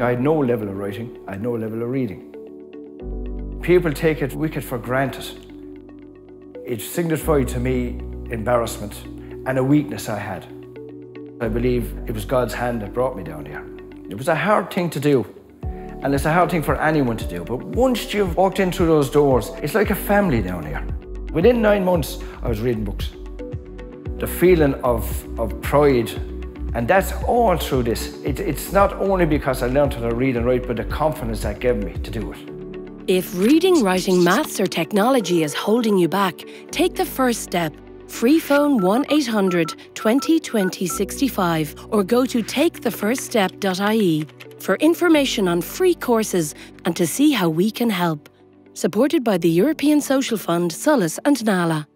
I had no level of writing, I had no level of reading. People take it wicked for granted. It signified to me embarrassment and a weakness I had. I believe it was God's hand that brought me down here. It was a hard thing to do, and it's a hard thing for anyone to do. But once you've walked in through those doors, it's like a family down here. Within nine months, I was reading books. The feeling of, of pride, and that's all through this. It, it's not only because I learned how to read and write, but the confidence that gave me to do it. If reading, writing, maths, or technology is holding you back, take the first step. Free phone 1 800 20 20 65 or go to takethefirststep.ie for information on free courses and to see how we can help. Supported by the European Social Fund, SOLAS and NALA.